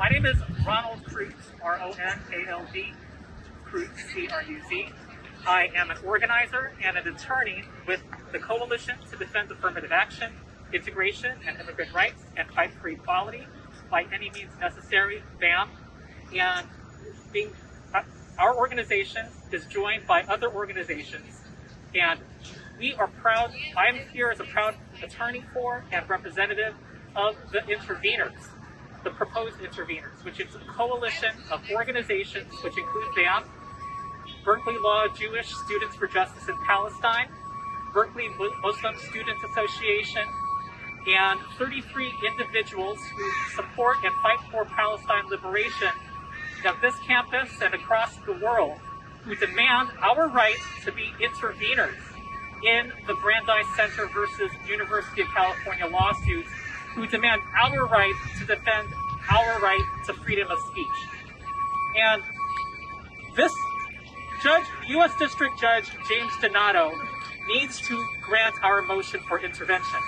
My name is Ronald Cruz, R-O-N-A-L-D, Cruz, C-R-U-Z. I am an organizer and an attorney with the Coalition to Defend Affirmative Action, Integration and Immigrant Rights, and Fight for Equality by any means necessary, BAMN. And being, uh, our organization is joined by other organizations, and we are proud, I'm here as a proud attorney for and representative of the interveners, the proposed interveners, which is a coalition of organizations which include BAMN, Berkeley Law Jewish Students for Justice in Palestine, Berkeley Muslim Students Association, and 33 individuals who support and fight for Palestine liberation. Of this campus and across the world who demand our right to be interveners in the Brandeis Center versus University of California lawsuits who demand our right to defend our right to freedom of speech. And this judge, U.S. District Judge James Donato needs to grant our motion for intervention.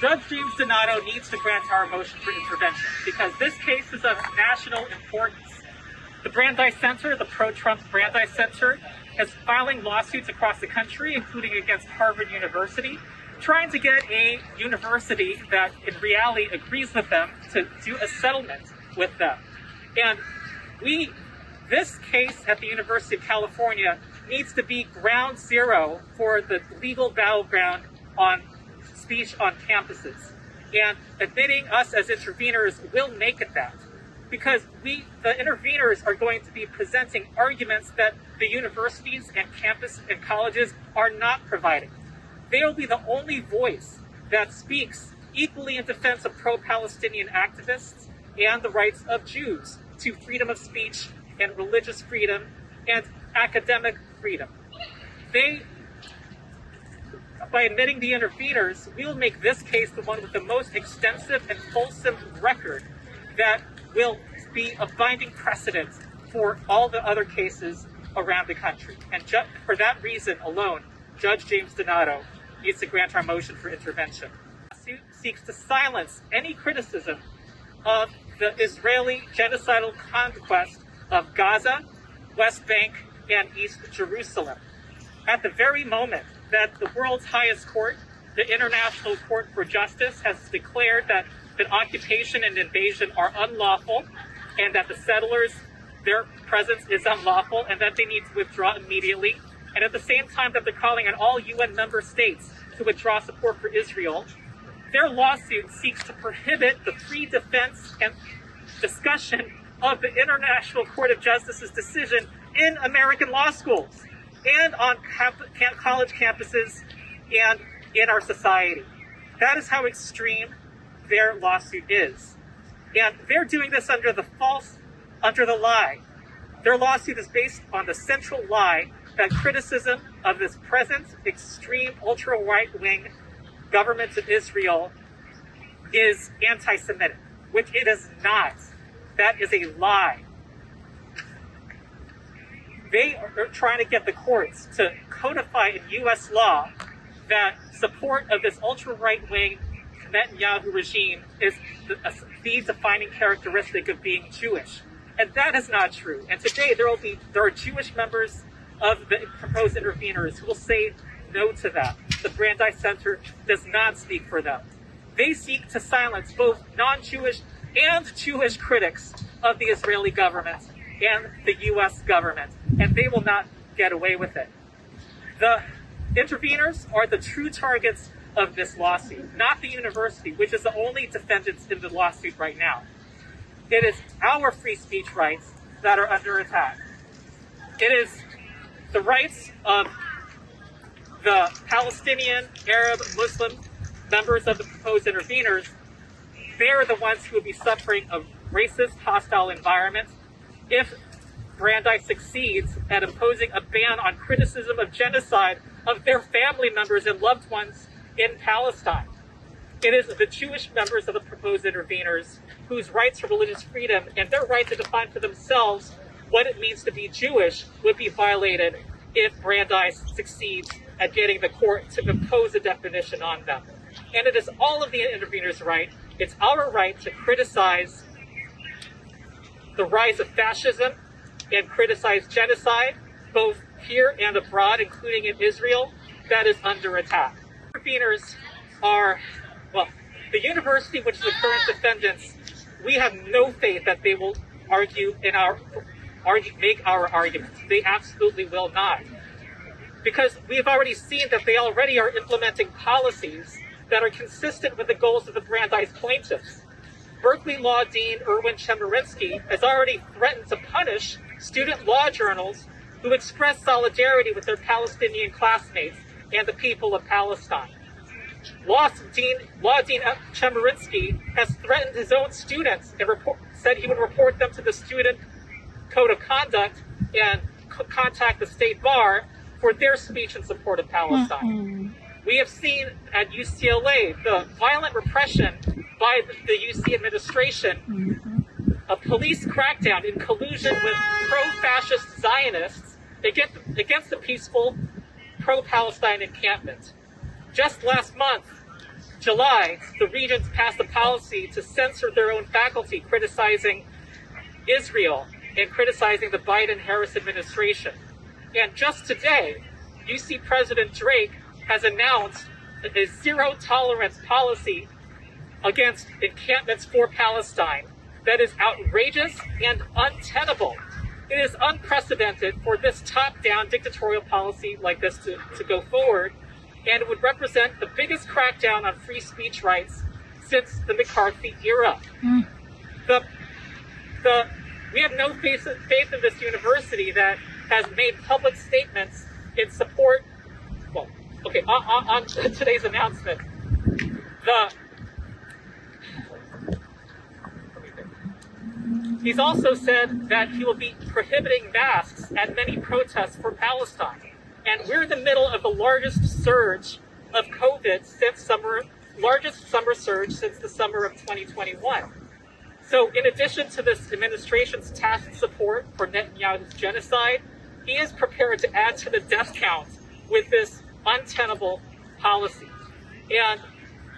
Judge James Donato needs to grant our motion for intervention because this case is of national importance. The Brandeis Center, the pro-Trump Brandeis Center, is filing lawsuits across the country, including against Harvard University, trying to get a university that in reality agrees with them to do a settlement with them. And we, this case at the University of California needs to be ground zero for the legal battleground on speech on campuses. And admitting us as interveners will make it that because we, the interveners, are going to be presenting arguments that the universities and campus and colleges are not providing. They will be the only voice that speaks equally in defense of pro-Palestinian activists and the rights of Jews to freedom of speech and religious freedom and academic freedom. They, by admitting the interveners, we will make this case the one with the most extensive and fulsome record that will be a binding precedent for all the other cases around the country. And ju- for that reason alone, Judge James Donato needs to grant our motion for intervention. Suit seeks to silence any criticism of the Israeli genocidal conquest of Gaza, West Bank, and East Jerusalem. At the very moment that the world's highest court, the International Court for Justice, has declared that that occupation and invasion are unlawful and that the settlers, their presence is unlawful and that they need to withdraw immediately. And at the same time that they're calling on all UN member states to withdraw support for Israel, their lawsuit seeks to prohibit the free defense and discussion of the International Court of Justice's decision in American law schools and on college campuses and in our society. That is how extreme their lawsuit is. And they're doing this under the false, under the lie. Their lawsuit is based on the central lie that criticism of this present extreme ultra right wing government of Israel is anti Semitic, which it is not. That is a lie. They are trying to get the courts to codify in U.S. law that support of this ultra right wing Netanyahu regime is the, the defining characteristic of being Jewish. And that is not true. And today there will be there are Jewish members of the proposed interveners who will say no to that. The Brandeis Center does not speak for them. They seek to silence both non-Jewish and Jewish critics of the Israeli government and the U.S. government, and they will not get away with it. The interveners are the true targets of this lawsuit, not the university, which is the only defendants in the lawsuit right now. It is our free speech rights that are under attack. It is the rights of the Palestinian, Arab, Muslim members of the proposed interveners. They're the ones who will be suffering a racist, hostile environment if Brandeis succeeds at imposing a ban on criticism of genocide of their family members and loved ones in Palestine. It is the Jewish members of the proposed interveners whose rights for religious freedom and their right to define for themselves what it means to be Jewish would be violated if Brandeis succeeds at getting the court to impose a definition on them. And it is all of the interveners' right. It's our right to criticize the rise of fascism and criticize genocide, both here and abroad, including in Israel, that is under attack. Interveners are, well, the university, which is the current defendants, we have no faith that they will argue in our argue, make our arguments. They absolutely will not. Because we've already seen that they already are implementing policies that are consistent with the goals of the Brandeis plaintiffs. Berkeley Law Dean Erwin Chemerinsky has already threatened to punish student law journals who express solidarity with their Palestinian classmates and the people of Palestine. Law Dean, Law Dean Chemerinsky has threatened his own students and report, said he would report them to the student code of conduct and c- contact the state bar for their speech in support of Palestine. Mm-hmm. We have seen at UCLA the violent repression by the UC administration, mm-hmm. a police crackdown in collusion with pro-fascist Zionists against, against the peaceful pro-Palestine encampment. Just last month, July, the regents passed a policy to censor their own faculty criticizing Israel and criticizing the Biden Harris administration. And just today, UC President Drake has announced a zero tolerance policy against encampments for Palestine that is outrageous and untenable. It is unprecedented for this top down dictatorial policy like this to, to go forward, and it would represent the biggest crackdown on free speech rights since the McCarthy era. Mm. The, the we have no faith, faith in this university that has made public statements in support. Well, okay, on, on, on today's announcement, the He's also said that he will be prohibiting masks at many protests for Palestine. And we're in the middle of the largest surge of COVID since summer, largest summer surge since the summer of 2021. So, in addition to this administration's tacit support for Netanyahu's genocide, he is prepared to add to the death count with this untenable policy. And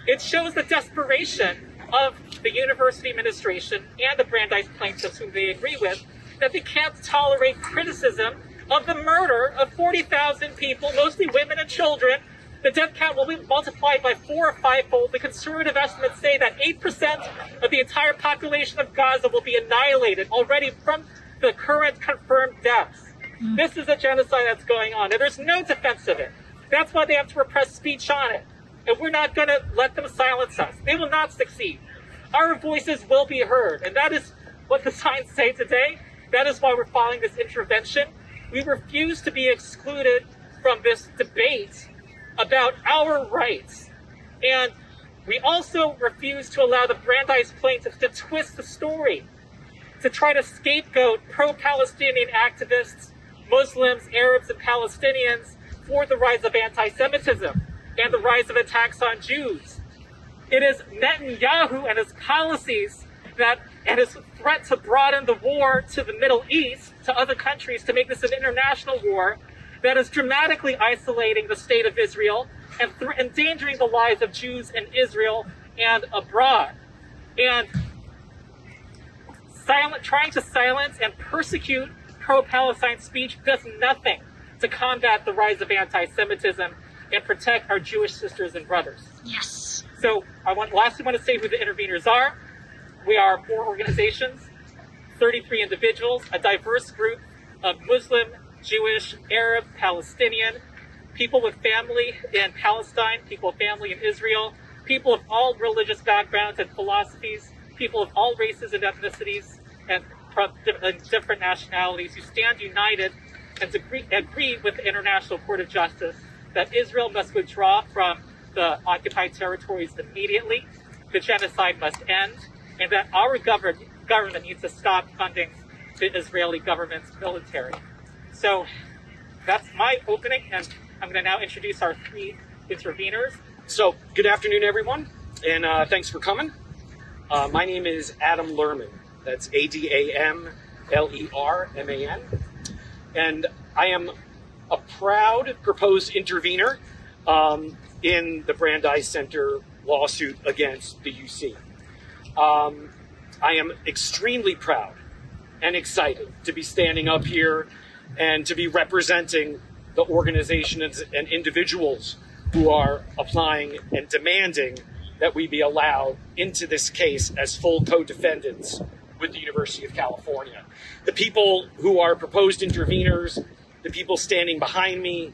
it shows the desperation of the university administration and the Brandeis plaintiffs, whom they agree with, that they can't tolerate criticism of the murder of 40,000 people, mostly women and children, the death count will be multiplied by four or fivefold. The conservative estimates say that 8% of the entire population of Gaza will be annihilated already from the current confirmed deaths. Mm. This is a genocide that's going on, and there's no defense of it. That's why they have to repress speech on it. And we're not going to let them silence us. They will not succeed. Our voices will be heard. And that is what the signs say today. That is why we're filing this intervention. We refuse to be excluded from this debate about our rights. And we also refuse to allow the Brandeis plaintiffs to twist the story, to try to scapegoat pro Palestinian activists, Muslims, Arabs, and Palestinians for the rise of anti Semitism and the rise of attacks on Jews. It is Netanyahu and his policies that and his threat to broaden the war to the Middle East, to other countries, to make this an international war, that is dramatically isolating the state of Israel and endangering the lives of Jews in Israel and abroad. And silent, trying to silence and persecute pro Palestine speech does nothing to combat the rise of anti Semitism and protect our Jewish sisters and brothers. Yes. So, I want, lastly, want to say who the interveners are. We are four organizations, 33 individuals, a diverse group of Muslim, Jewish, Arab, Palestinian, people with family in Palestine, people with family in Israel, people of all religious backgrounds and philosophies, people of all races and ethnicities, and different nationalities who stand united and agree, agree with the International Court of Justice that Israel must withdraw from the occupied territories immediately, the genocide must end, and that our government, government needs to stop funding the Israeli government's military. So that's my opening, and I'm going to now introduce our three interveners. So, good afternoon, everyone, and uh, thanks for coming. Uh, my name is Adam Lerman. That's A D A M L E R M A N. And I am a proud proposed intervener um, in the Brandeis Center lawsuit against the UC. Um, I am extremely proud and excited to be standing up here and to be representing the organizations and individuals who are applying and demanding that we be allowed into this case as full co-defendants with the University of California. The people who are proposed interveners, the people standing behind me,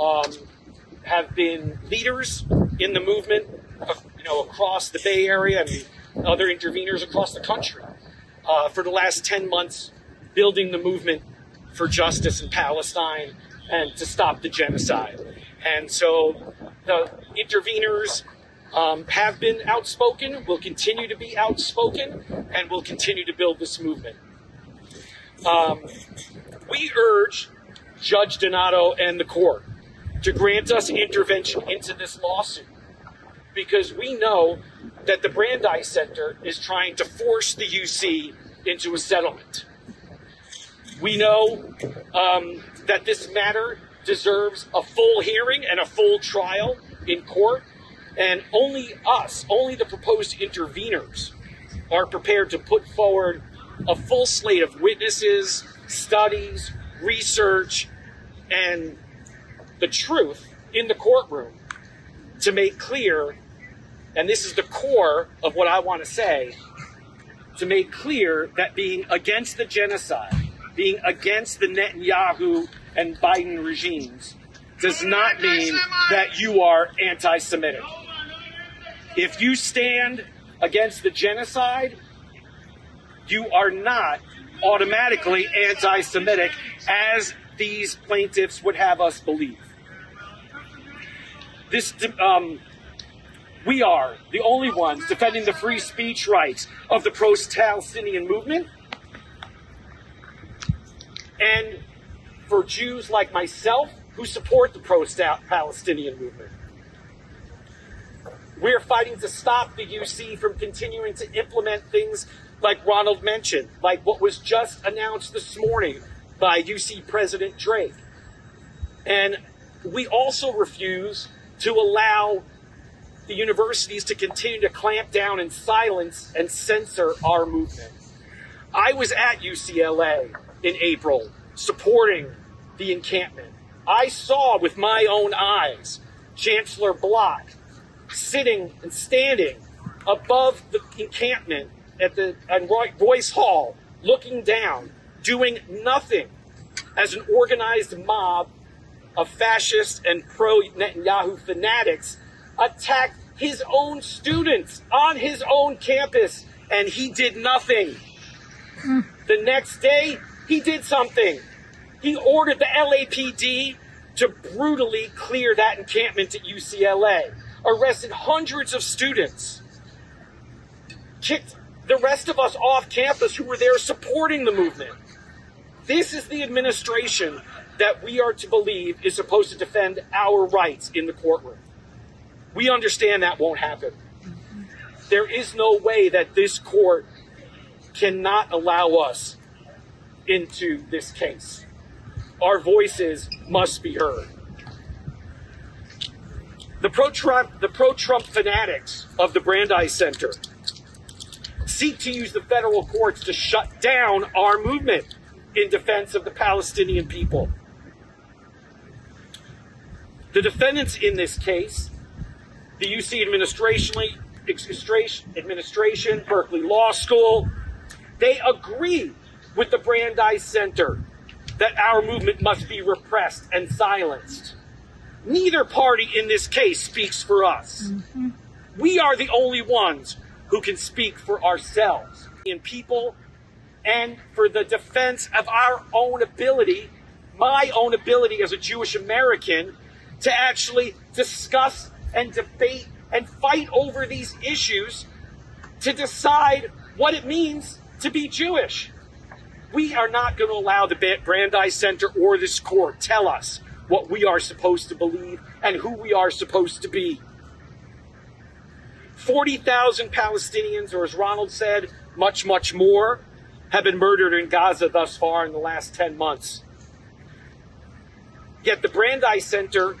um, have been leaders in the movement, you know, across the Bay Area and other interveners across the country uh, for the last 10 months, building the movement for justice in Palestine and to stop the genocide. And so the interveners um, have been outspoken, will continue to be outspoken, and will continue to build this movement. Um, we urge Judge Donato and the court to grant us intervention into this lawsuit because we know that the Brandeis Center is trying to force the UC into a settlement. We know um, that this matter deserves a full hearing and a full trial in court, and only us, only the proposed interveners, are prepared to put forward a full slate of witnesses, studies, research, and the truth in the courtroom to make clear, and this is the core of what I want to say, to make clear that being against the genocide, being against the Netanyahu and Biden regimes, does not mean that you are anti Semitic. If you stand against the genocide, you are not automatically anti Semitic, as these plaintiffs would have us believe. This, um, we are the only ones defending the free speech rights of the pro Palestinian movement. And for Jews like myself who support the pro Palestinian movement. We're fighting to stop the UC from continuing to implement things like Ronald mentioned, like what was just announced this morning by UC President Drake. And we also refuse to allow the universities to continue to clamp down and silence and censor our movement. I was at UCLA in April supporting the encampment. I saw with my own eyes Chancellor Block sitting and standing above the encampment at the at Royce Hall, looking down, doing nothing as an organized mob of fascist and pro Netanyahu fanatics attacked his own students on his own campus, and he did nothing. The next day, he did something. He ordered the LAPD to brutally clear that encampment at UCLA, arrested hundreds of students, kicked the rest of us off campus who were there supporting the movement. This is the administration that we are to believe is supposed to defend our rights in the courtroom. We understand that won't happen. There is no way that this court cannot allow us into this case. Our voices must be heard. The pro-Trump, the pro-Trump fanatics of the Brandeis Center seek to use the federal courts to shut down our movement in defense of the Palestinian people. The defendants in this case, the UC administration, administration, Berkeley Law School, they agree with the Brandeis Center that our movement must be repressed and silenced. Neither party in this case speaks for us. Mm-hmm. We are the only ones who can speak for ourselves And people and for the defense of our own ability, my own ability as a Jewish American, to actually discuss and debate and fight over these issues to decide what it means to be Jewish. We are not going to allow the Brandeis Center or this court tell us what we are supposed to believe and who we are supposed to be. 40,000 Palestinians, or as Ronald said, much, much more, have been murdered in Gaza thus far in the last 10 months. Yet the Brandeis Center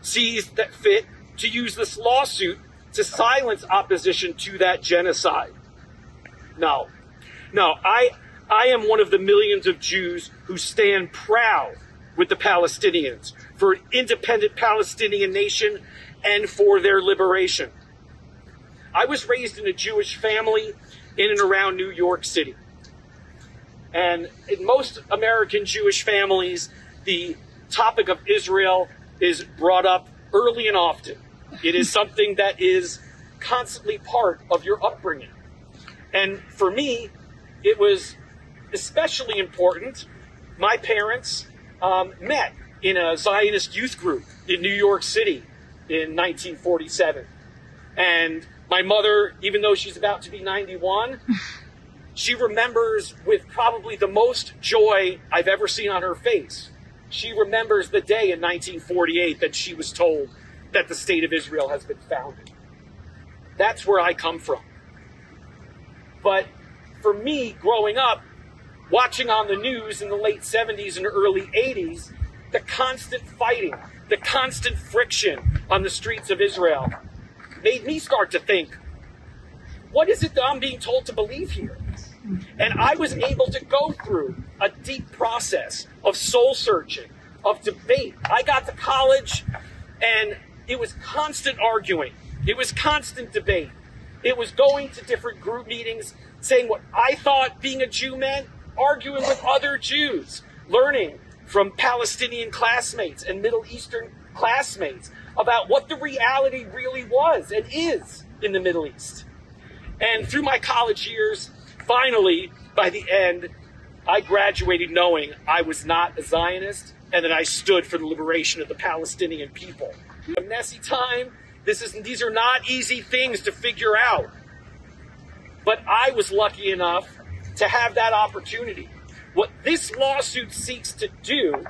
sees that fit to use this lawsuit to silence opposition to that genocide. No, no, I, I am one of the millions of Jews who stand proud with the Palestinians for an independent Palestinian nation and for their liberation. I was raised in a Jewish family in and around New York City. And in most American Jewish families, the topic of Israel is brought up early and often. It is something that is constantly part of your upbringing. And for me, it was especially important. My parents um, met in a Zionist youth group in New York City in 1947. And my mother, even though she's about to be 91, she remembers with probably the most joy I've ever seen on her face. She remembers the day in 1948 that she was told that the state of Israel has been founded. That's where I come from. But for me, growing up, watching on the news in the late 70s and early 80s, the constant fighting, the constant friction on the streets of Israel made me start to think, what is it that I'm being told to believe here? And I was able to go through a deep process of soul searching, of debate. I got to college and it was constant arguing. It was constant debate. It was going to different group meetings, saying what I thought being a Jew meant, arguing with other Jews, learning from Palestinian classmates and Middle Eastern classmates about what the reality really was and is in the Middle East. And through my college years, finally, by the end, I graduated knowing I was not a Zionist and that I stood for the liberation of the Palestinian people. A messy time. This is these are not easy things to figure out. But I was lucky enough to have that opportunity. What this lawsuit seeks to do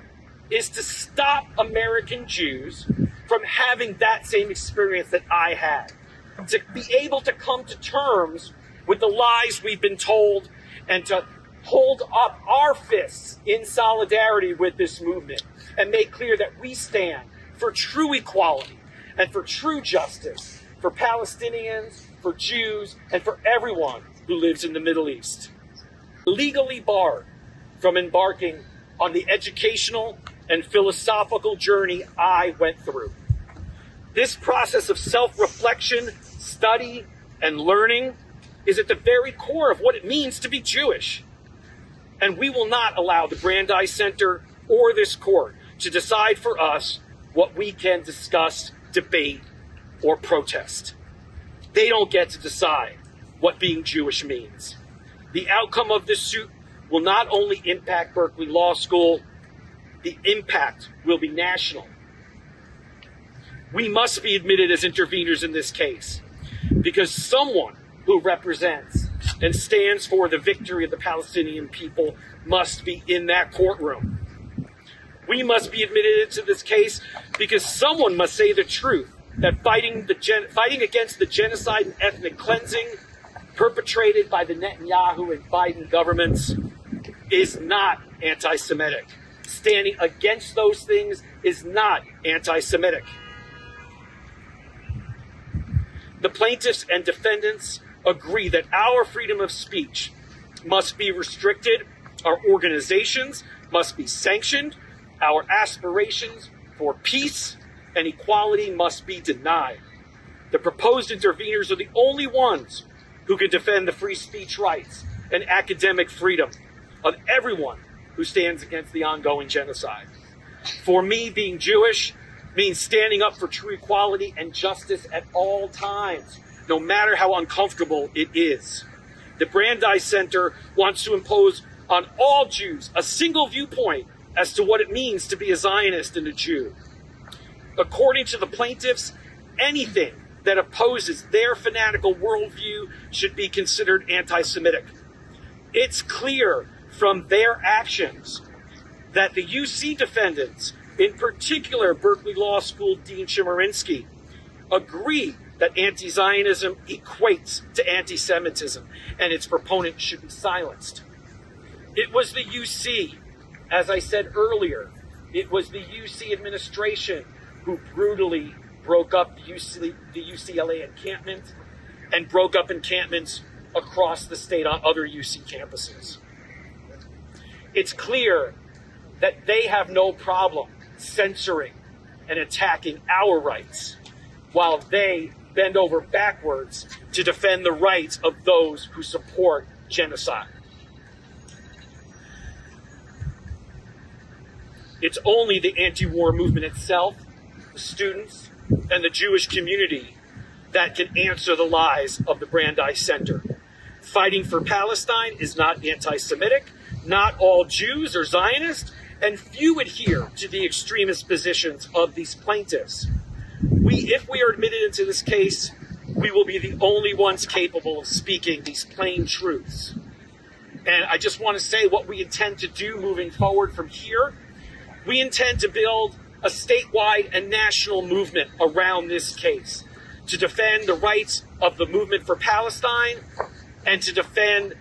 is to stop American Jews from having that same experience that I had. To be able to come to terms with the lies we've been told and to hold up our fists in solidarity with this movement and make clear that we stand for true equality and for true justice for Palestinians, for Jews, and for everyone who lives in the Middle East. Legally barred from embarking on the educational and philosophical journey I went through. This process of self reflection, study, and learning is at the very core of what it means to be Jewish. And we will not allow the Brandeis Center or this court to decide for us what we can discuss, debate, or protest. They don't get to decide what being Jewish means. The outcome of this suit will not only impact Berkeley Law School, the impact will be national. We must be admitted as interveners in this case because someone who represents and stands for the victory of the Palestinian people must be in that courtroom. We must be admitted into this case because someone must say the truth that fighting, the gen- fighting against the genocide and ethnic cleansing perpetrated by the Netanyahu and Biden governments is not anti Semitic. Standing against those things is not anti Semitic. The plaintiffs and defendants agree that our freedom of speech must be restricted, our organizations must be sanctioned, our aspirations for peace and equality must be denied. The proposed interveners are the only ones who can defend the free speech rights and academic freedom of everyone who stands against the ongoing genocide. For me, being Jewish means standing up for true equality and justice at all times, no matter how uncomfortable it is. The Brandeis Center wants to impose on all Jews a single viewpoint as to what it means to be a Zionist and a Jew. According to the plaintiffs, anything that opposes their fanatical worldview should be considered anti Semitic. It's clear from their actions that the UC defendants, in particular Berkeley Law School Dean Chemerinsky, agree that anti Zionism equates to anti Semitism and its proponents should be silenced. It was the UC as I said earlier, it was the UC administration who brutally broke up the, UC, the UCLA encampment and broke up encampments across the state on other UC campuses. It's clear that they have no problem censoring and attacking our rights while they bend over backwards to defend the rights of those who support genocide. It's only the anti war movement itself, the students, and the Jewish community that can answer the lies of the Brandeis Center. Fighting for Palestine is not anti Semitic. Not all Jews are Zionists, and few adhere to the extremist positions of these plaintiffs. We, if we are admitted into this case, we will be the only ones capable of speaking these plain truths. And I just want to say what we intend to do moving forward from here. We intend to build a statewide and national movement around this case to defend the rights of the movement for Palestine and to defend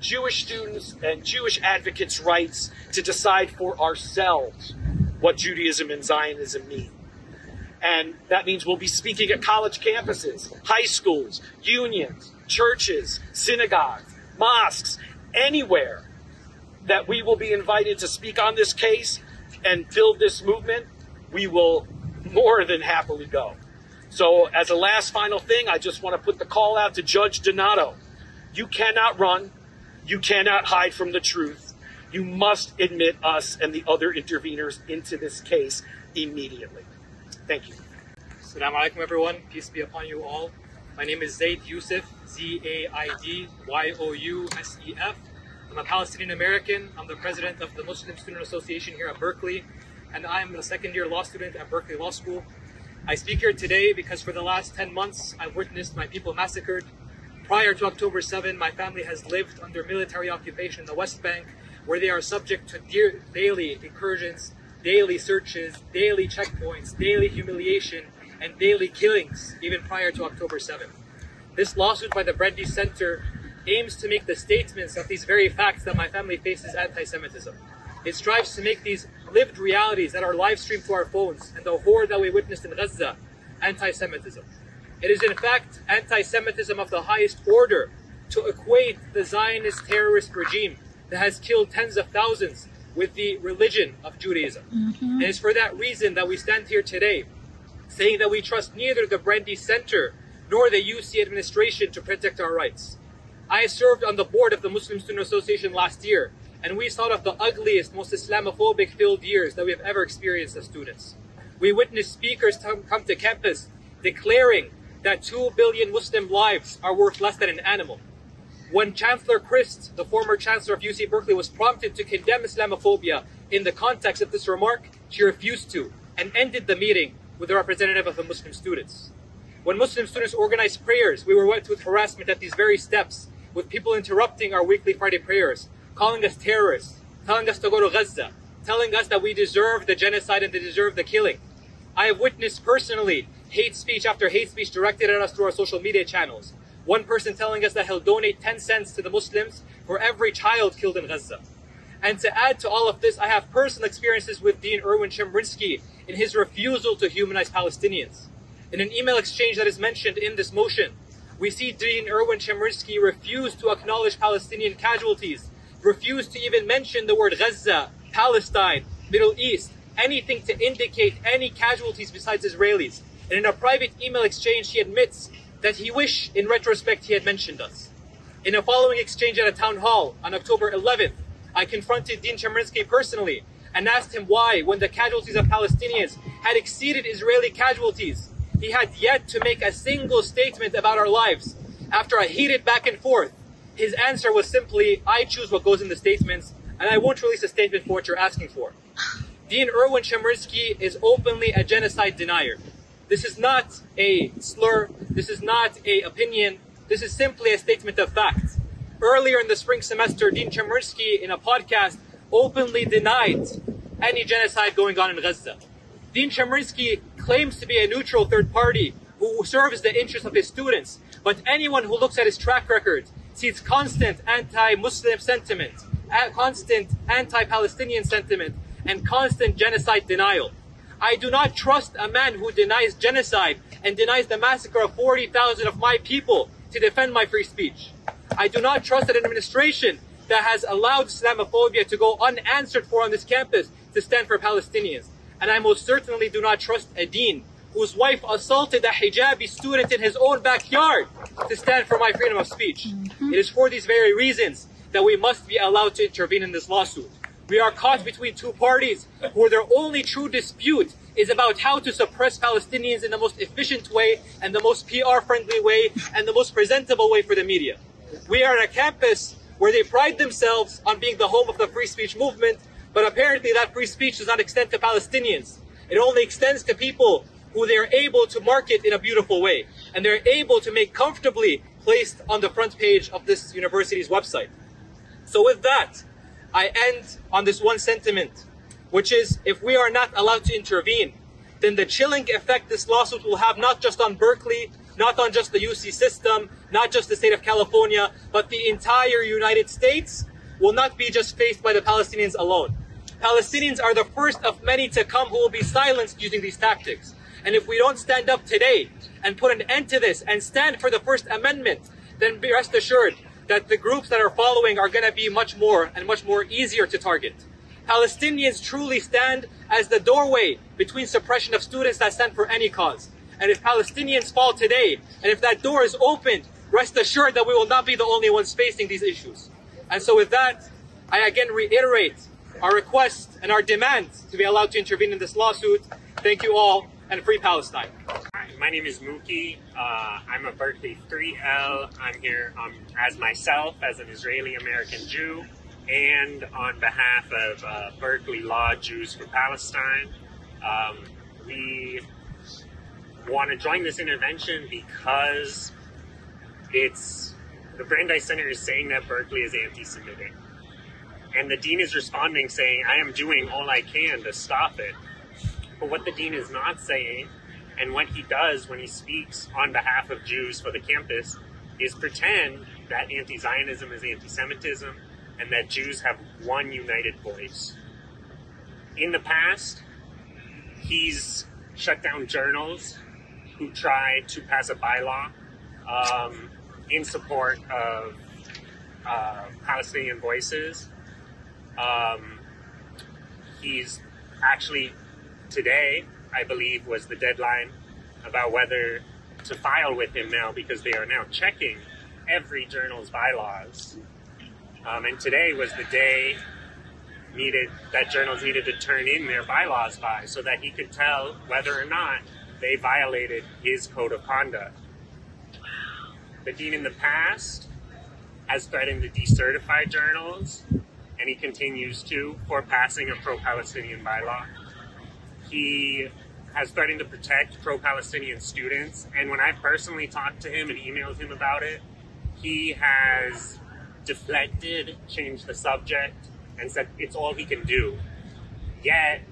Jewish students and Jewish advocates' rights to decide for ourselves what Judaism and Zionism mean. And that means we'll be speaking at college campuses, high schools, unions, churches, synagogues, mosques, anywhere that we will be invited to speak on this case and build this movement, we will more than happily go. So, as a last final thing, I just want to put the call out to Judge Donato. You cannot run. You cannot hide from the truth. You must admit us and the other interveners into this case immediately. Thank you. Assalamu alaikum, everyone. Peace be upon you all. My name is Zaid Yousef, Z A I D Y O U S E F. I'm a Palestinian American. I'm the president of the Muslim Student Association here at Berkeley, and I'm a second year law student at Berkeley Law School. I speak here today because for the last 10 months, I've witnessed my people massacred. Prior to October 7, my family has lived under military occupation in the West Bank, where they are subject to daily incursions, daily searches, daily checkpoints, daily humiliation, and daily killings, even prior to October 7. This lawsuit by the Brandeis Center aims to make the statements of these very facts that my family faces anti Semitism. It strives to make these lived realities that are live streamed to our phones and the horror that we witnessed in Gaza anti Semitism. It is in fact anti Semitism of the highest order to equate the Zionist terrorist regime that has killed tens of thousands with the religion of Judaism. Mm-hmm. And it's for that reason that we stand here today saying that we trust neither the Brandeis Center nor the UC administration to protect our rights. I served on the board of the Muslim Student Association last year, and we saw of the ugliest, most Islamophobic filled years that we have ever experienced as students. We witnessed speakers come to campus declaring that 2 billion Muslim lives are worth less than an animal. When Chancellor Christ, the former Chancellor of UC Berkeley, was prompted to condemn Islamophobia in the context of this remark, she refused to and ended the meeting with a representative of the Muslim students. When Muslim students organized prayers, we were met with harassment at these very steps, with people interrupting our weekly Friday prayers, calling us terrorists, telling us to go to Gaza, telling us that we deserve the genocide and they deserve the killing. I have witnessed personally hate speech after hate speech directed at us through our social media channels. One person telling us that he'll donate 10 cents to the Muslims for every child killed in Gaza. And to add to all of this, I have personal experiences with Dean Erwin Chemerinsky in his refusal to humanize Palestinians. In an email exchange that is mentioned in this motion, we see Dean Erwin Chemerinsky refuse to acknowledge Palestinian casualties, refuse to even mention the word Gaza, Palestine, Middle East, anything to indicate any casualties besides Israelis. And in a private email exchange, he admits that he wished, in retrospect, he had mentioned us. In a following exchange at a town hall on October 11th, I confronted Dean Chemerinsky personally and asked him why, when the casualties of Palestinians had exceeded Israeli casualties, he had yet to make a single statement about our lives. After a heated back and forth, his answer was simply, I choose what goes in the statements, and I won't release a statement for what you're asking for. Dean Erwin Chemerinsky is openly a genocide denier. This is not a slur. This is not a opinion. This is simply a statement of fact. Earlier in the spring semester, Dean Chemerinsky, in a podcast, openly denied any genocide going on in Gaza. Dean Chemerinsky claims to be a neutral third party who serves the interests of his students, but anyone who looks at his track record sees constant anti-Muslim sentiment, constant anti-Palestinian sentiment, and constant genocide denial. I do not trust a man who denies genocide and denies the massacre of 40,000 of my people to defend my free speech. I do not trust an administration that has allowed Islamophobia to go unanswered for on this campus to stand for Palestinians. And I most certainly do not trust a dean whose wife assaulted a hijabi student in his own backyard to stand for my freedom of speech. Mm-hmm. It is for these very reasons that we must be allowed to intervene in this lawsuit. We are caught between two parties where their only true dispute is about how to suppress Palestinians in the most efficient way and the most PR friendly way and the most presentable way for the media. We are a campus where they pride themselves on being the home of the free speech movement, but apparently that free speech does not extend to Palestinians. It only extends to people who they are able to market in a beautiful way, and they're able to make comfortably placed on the front page of this university's website. So with that, I end on this one sentiment, which is if we are not allowed to intervene, then the chilling effect this lawsuit will have not just on Berkeley, not on just the UC system, not just the state of California, but the entire United States will not be just faced by the Palestinians alone. Palestinians are the first of many to come who will be silenced using these tactics. And if we don't stand up today and put an end to this and stand for the First Amendment, then be rest assured that the groups that are following are going to be much more and much more easier to target. Palestinians truly stand as the doorway between suppression of students that stand for any cause. And if Palestinians fall today, and if that door is opened, rest assured that we will not be the only ones facing these issues. And so with that, I again reiterate our request and our demand to be allowed to intervene in this lawsuit. Thank you all, and free Palestine. My name is Muki. Uh, I'm a Berkeley 3L. I'm here um, as myself, as an Israeli American Jew, and on behalf of uh, Berkeley Law Jews for Palestine. Um, we want to join this intervention because it's the Brandeis Center is saying that Berkeley is anti Semitic. And the dean is responding saying, I am doing all I can to stop it. But what the dean is not saying, and what he does when he speaks on behalf of Jews for the campus, is pretend that anti Zionism is anti Semitism and that Jews have one united voice. In the past, he's shut down journals who tried to pass a bylaw um, in support of uh, Palestinian voices. Um, he's actually today, I believe, was the deadline about whether to file with him now because they are now checking every journal's bylaws. Um, and today was the day needed that journals needed to turn in their bylaws by so that he could tell whether or not they violated his code of conduct. The dean in the past has threatened to decertify journals, and he continues to for passing a pro Palestinian bylaw. He has threatened to protect pro Palestinian students, and when I personally talked to him and emailed him about it, he has deflected, changed the subject, and said it's all he can do. Yet,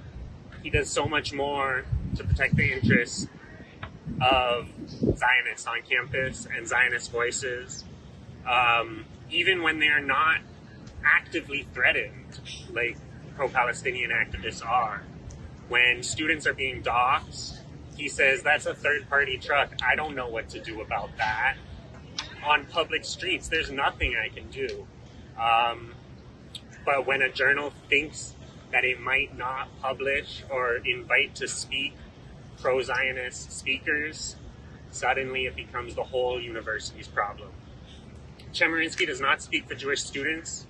he does so much more to protect the interests of Zionists on campus and Zionist voices, um, even when they're not actively threatened, like pro Palestinian activists are. When students are being doxxed, he says, That's a third party truck. I don't know what to do about that. On public streets, there's nothing I can do. Um, but when a journal thinks that it might not publish or invite to speak pro Zionist speakers, suddenly it becomes the whole university's problem. Chemerinsky does not speak for Jewish students.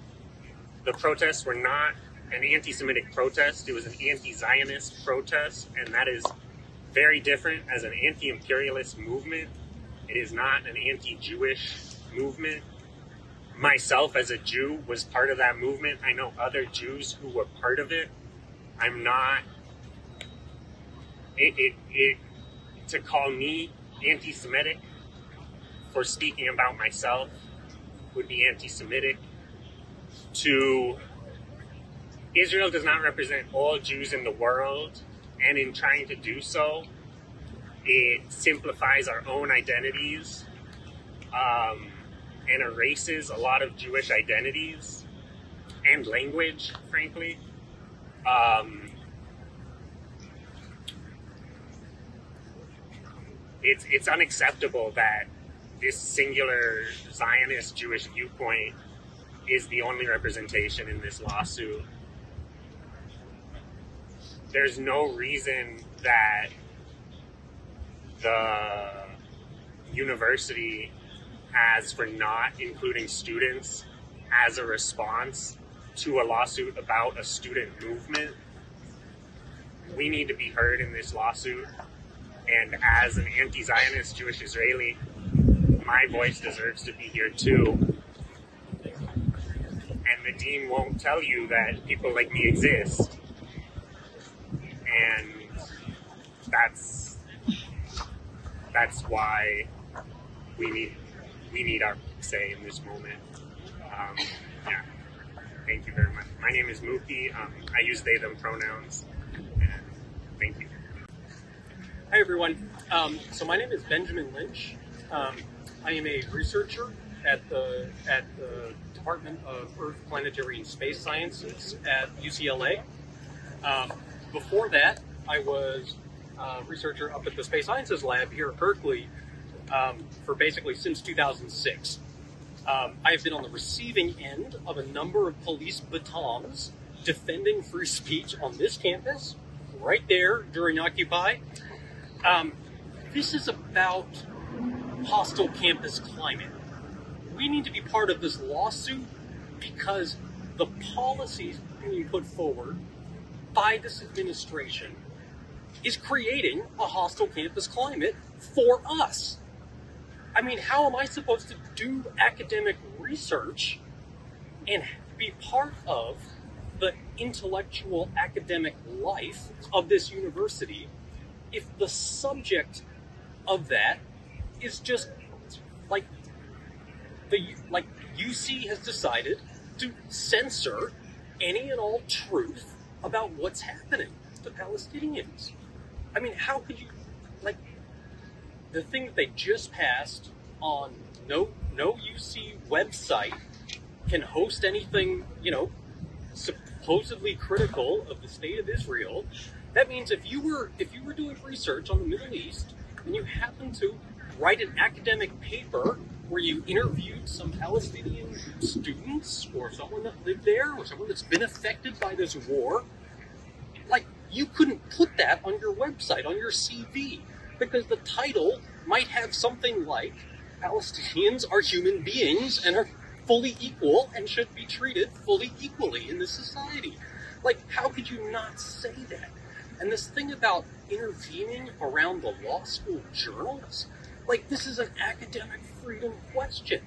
The protests were not an anti Semitic protest, it was an anti Zionist protest, and that is very different as an anti imperialist movement. It is not an anti Jewish movement. Myself, as a Jew, was part of that movement. I know other Jews who were part of it. I'm not. It, it, it to call me anti Semitic for speaking about myself would be anti Semitic. To Israel does not represent all Jews in the world, and in trying to do so, it simplifies our own identities um, and erases a lot of Jewish identities and language, frankly. Um, it's it's unacceptable that this singular Zionist Jewish viewpoint is the only representation in this lawsuit. There's no reason that the university has for not including students as a response to a lawsuit about a student movement. We need to be heard in this lawsuit. And as an anti Zionist Jewish Israeli, my voice deserves to be here too. And the dean won't tell you that people like me exist. And that's that's why we need we need our say in this moment. Um, yeah. Thank you very much. My name is Muki. Um, I use they them pronouns. And thank you. Hi everyone. Um, so my name is Benjamin Lynch. Um, I am a researcher at the at the Department of Earth, Planetary, and Space Sciences at UCLA. Um, before that, I was a researcher up at the Space Sciences Lab here at Berkeley um, for basically since 2006. Um, I have been on the receiving end of a number of police batons defending free speech on this campus, right there during Occupy. Um, this is about hostile campus climate. We need to be part of this lawsuit because the policies being put forward by this administration is creating a hostile campus climate for us. I mean, how am I supposed to do academic research and be part of the intellectual academic life of this university if the subject of that is just like the like UC has decided to censor any and all truth about what's happening to Palestinians. I mean, how could you like the thing that they just passed on no no UC website can host anything, you know, supposedly critical of the state of Israel. That means if you were if you were doing research on the Middle East and you happen to write an academic paper where you interviewed some Palestinian students or someone that lived there or someone that's been affected by this war, like you couldn't put that on your website, on your CV, because the title might have something like Palestinians are human beings and are fully equal and should be treated fully equally in this society. Like, how could you not say that? And this thing about intervening around the law school journals, like, this is an academic freedom question.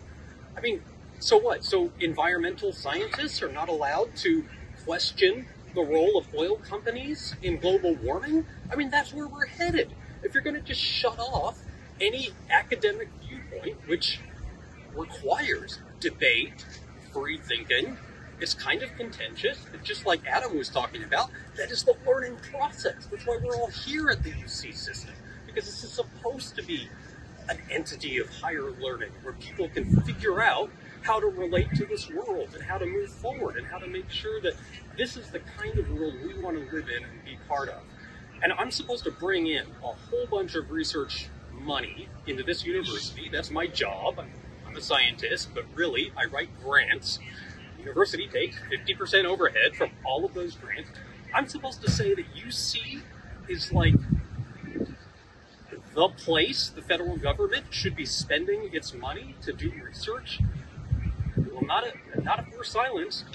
I mean, so what? So environmental scientists are not allowed to question the role of oil companies in global warming? I mean, that's where we're headed. If you're going to just shut off any academic viewpoint, which requires debate, free thinking, it's kind of contentious. Just like Adam was talking about. That is the learning process. That's why we're all here at the UC system, because this is supposed to be an entity of higher learning where people can figure out how to relate to this world and how to move forward and how to make sure that this is the kind of world we want to live in and be part of. And I'm supposed to bring in a whole bunch of research money into this university. That's my job. I'm, a scientist, but really, I write grants. The university takes 50% overhead from all of those grants. I'm supposed to say that UC is like the place the federal government should be spending its money to do research. Well, not if, not if we're silenced.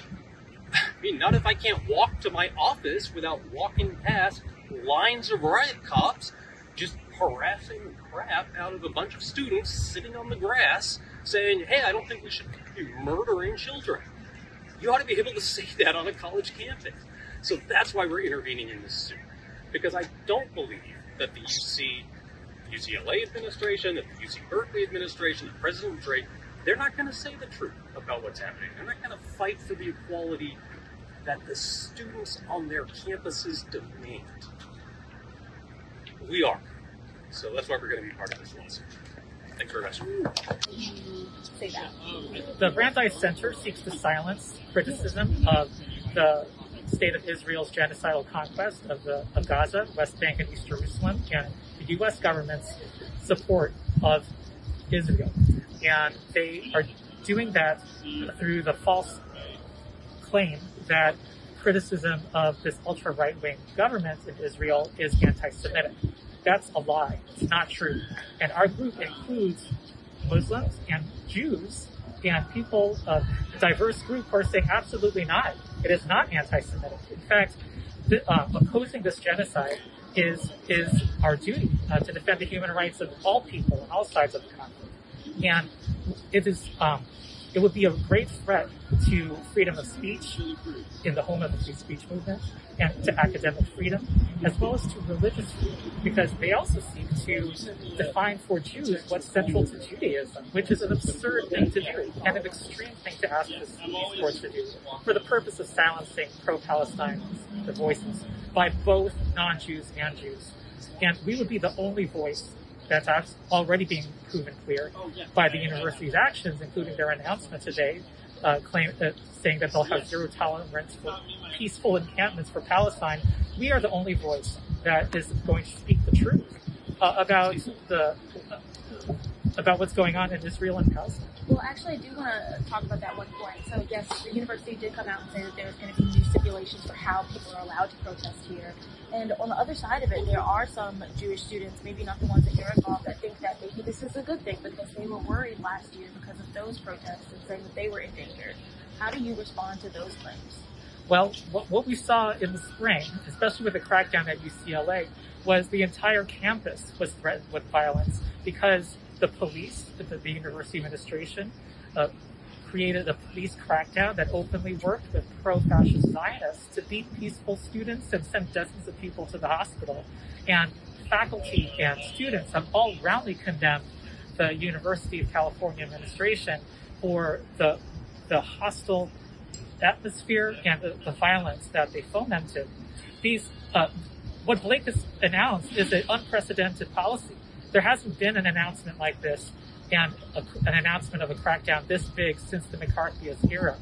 I mean, not if I can't walk to my office without walking past lines of riot cops just harassing crap out of a bunch of students sitting on the grass saying, hey, I don't think we should be murdering children. You ought to be able to say that on a college campus. So that's why we're intervening in this suit. Because I don't believe that the UC, UCLA administration, that the UC Berkeley administration, the President Drake, they're not going to say the truth about what's happening. They're not going to fight for the equality that the students on their campuses demand. We are. So that's why we're going to be part of this lawsuit. Thanks very much. Say that. The Brandeis Center seeks to silence criticism of the state of Israel's genocidal conquest of, the, of Gaza, West Bank, and East Jerusalem, and the U.S. government's support of Israel. And they are doing that through the false claim that criticism of this ultra right wing government in Israel is anti Semitic. That's a lie. It's not true. And our group includes Muslims and Jews and people of diverse group who are saying absolutely not. It is not anti-Semitic. In fact, the, uh, opposing this genocide is is our duty uh, to defend the human rights of all people on all sides of the conflict. And it is um, it would be a great threat to freedom of speech in the home of the free speech movement and to academic freedom, as well as to religious freedom, because they also seek to define for Jews what's central to Judaism, which is an absurd thing to do and an extreme thing to ask this court to do for the purpose of silencing pro-Palestine the voices by both non-Jews and Jews. And we would be the only voice that's already being proven clear by the university's actions, including their announcement today, uh, claim, uh, saying that they'll have zero tolerance for peaceful encampments for Palestine. We are the only voice that is going to speak the truth uh, about the about what's going on in Israel and Palestine. Well, actually, I do want to talk about that one point. So, yes, the university did come out and say that there's going to be new stipulations for how people are allowed to protest here. And on the other side of it, there are some Jewish students, maybe not the ones that you're involved, that think that maybe this is a good thing because they were worried last year because of those protests and saying that they were endangered. How do you respond to those claims? Well, what, what we saw in the spring, especially with the crackdown at UCLA, was the entire campus was threatened with violence because the police, the, the university administration, uh, created a police crackdown that openly worked with pro-fascist Zionists to beat peaceful students and send dozens of people to the hospital. And faculty and students have all roundly condemned the University of California administration for the the hostile atmosphere and the, the violence that they fomented. These, uh, what Blake has announced is an unprecedented policy. There hasn't been an announcement like this and a, an announcement of a crackdown this big since the McCarthyist era.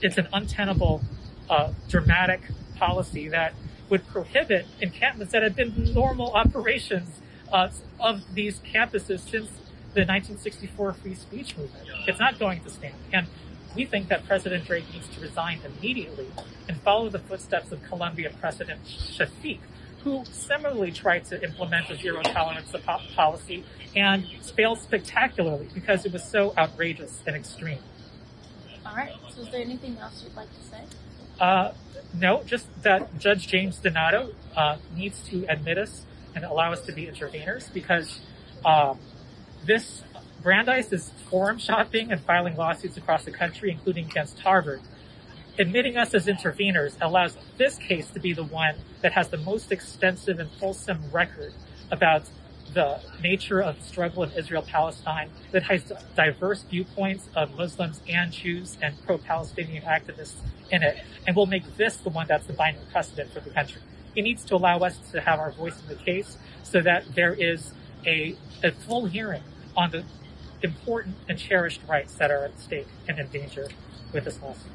It's an untenable, uh, dramatic policy that would prohibit encampments that have been normal operations uh, of these campuses since the 1964 free speech movement. It's not going to stand. And we think that President Drake needs to resign immediately and follow the footsteps of Columbia President Shafik, who similarly tried to implement a zero tolerance po- policy and failed spectacularly because it was so outrageous and extreme. All right. So, is there anything else you'd like to say? Uh, no, just that Judge James Donato uh, needs to admit us and allow us to be interveners because um, this Brandeis is forum shopping and filing lawsuits across the country, including against Harvard. Admitting us as interveners allows this case to be the one that has the most extensive and fulsome record about the nature of the struggle in Israel-Palestine that has diverse viewpoints of Muslims and Jews and pro-Palestinian activists in it, and will make this the one that's the binding precedent for the country. It needs to allow us to have our voice in the case so that there is a, a full hearing on the important and cherished rights that are at stake and in danger with this lawsuit.